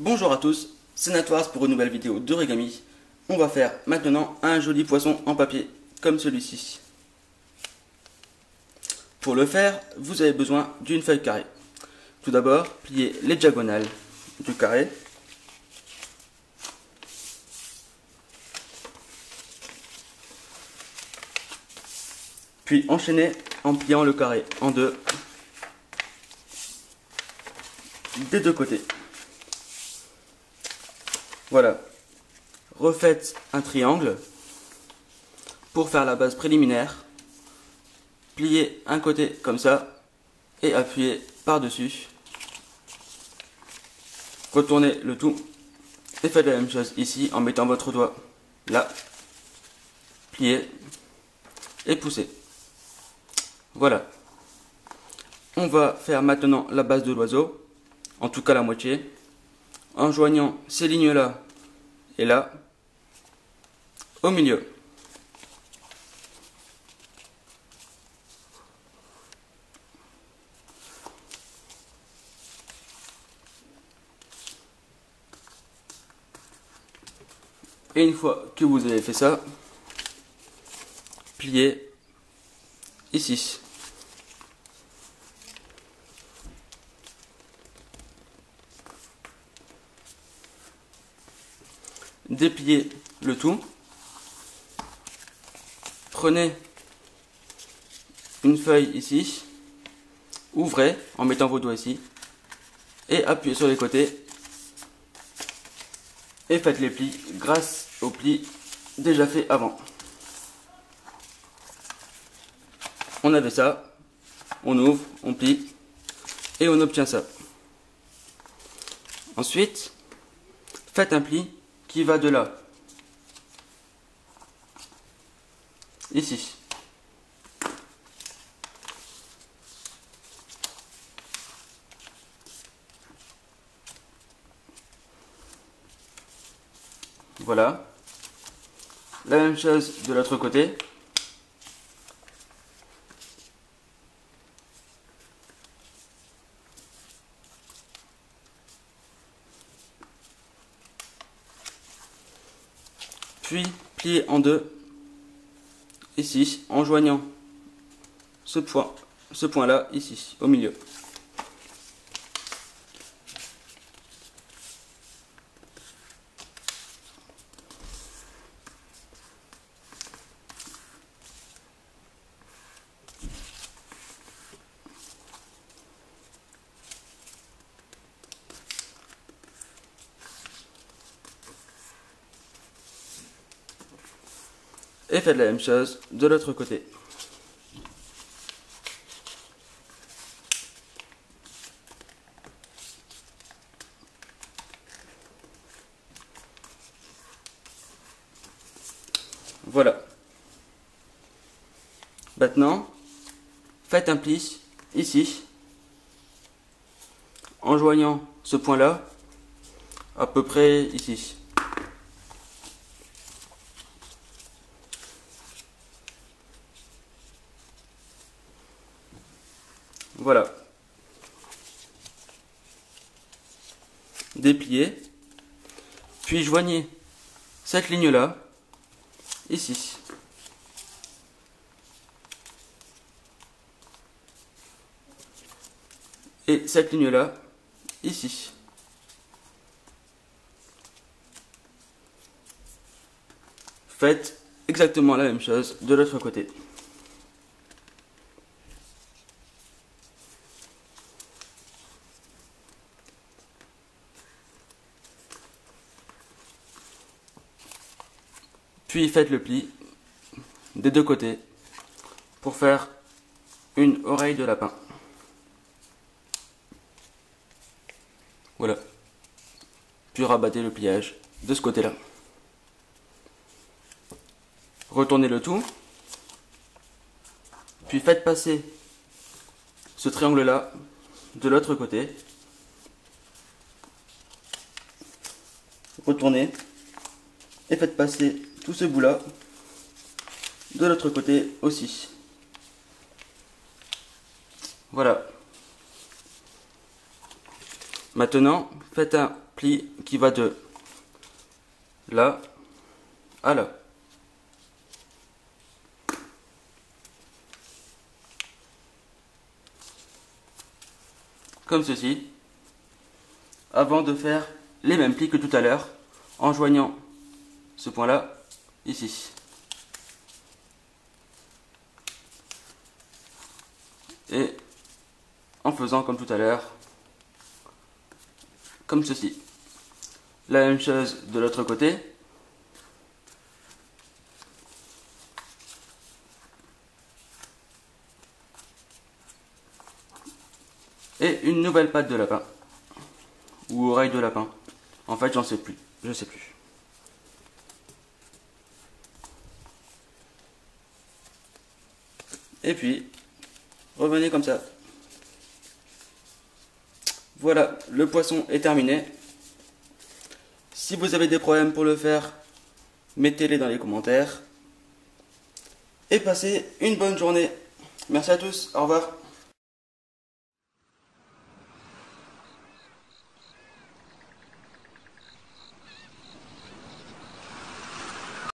Bonjour à tous, c'est Natoirs pour une nouvelle vidéo d'origami. On va faire maintenant un joli poisson en papier, comme celui-ci. Pour le faire, vous avez besoin d'une feuille carrée. Tout d'abord, pliez les diagonales du carré. Puis enchaînez en pliant le carré en deux des deux côtés. Voilà. Refaites un triangle pour faire la base préliminaire. Pliez un côté comme ça et appuyez par-dessus. Retournez le tout et faites la même chose ici en mettant votre doigt là. Pliez et poussez. Voilà. On va faire maintenant la base de l'oiseau, en tout cas la moitié en joignant ces lignes-là et là au milieu. Et une fois que vous avez fait ça, pliez ici. Dépliez le tout. Prenez une feuille ici, ouvrez en mettant vos doigts ici, et appuyez sur les côtés, et faites les plis grâce aux plis déjà faits avant. On avait ça, on ouvre, on plie, et on obtient ça. Ensuite, faites un pli qui va de là. Ici. Voilà. La même chose de l'autre côté. Puis plier en deux. Ici en joignant ce point ce point là ici au milieu et faites la même chose de l'autre côté. Voilà. Maintenant, faites un pli ici, en joignant ce point-là, à peu près ici. Voilà. Dépliez. Puis joignez cette ligne-là, ici. Et cette ligne-là, ici. Faites exactement la même chose de l'autre côté. Puis faites le pli des deux côtés pour faire une oreille de lapin. Voilà. Puis rabattez le pliage de ce côté-là. Retournez le tout. Puis faites passer ce triangle-là de l'autre côté. Retournez et faites passer tout ce bout là de l'autre côté aussi. Voilà. Maintenant, faites un pli qui va de là à là. Comme ceci. Avant de faire les mêmes plis que tout à l'heure en joignant ce point là ici. Et en faisant comme tout à l'heure, comme ceci. La même chose de l'autre côté. Et une nouvelle patte de lapin. Ou oreille de lapin. En fait, j'en sais plus. Je sais plus. Et puis, revenez comme ça. Voilà, le poisson est terminé. Si vous avez des problèmes pour le faire, mettez-les dans les commentaires. Et passez une bonne journée. Merci à tous, au revoir.